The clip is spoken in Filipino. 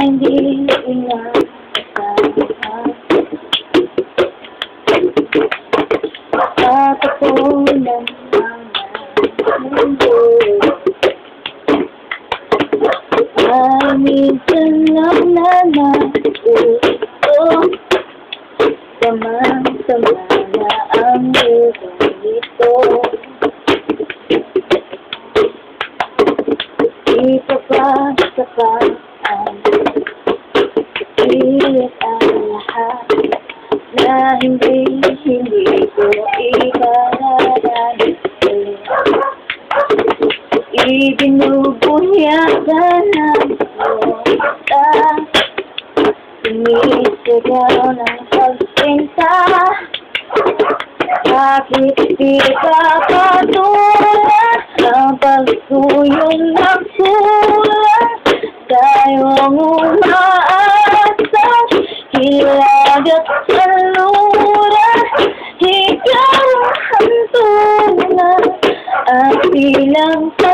Hindi inaasahan Tatapunan ang mundo Ay minsan lang na nagusto Samang-sama na ang buhay ito Di pa ba sapat ang pilit ang lahat Na hindi, hindi ko ikararanin Ibinubuhyagan ng puta Sumisigaw ng pagpinta Bakit di ka patulad Ang pagtuyong ng sulat Tayong umaasa Hilag at saluran Ikaw ang hantungan At bilang sa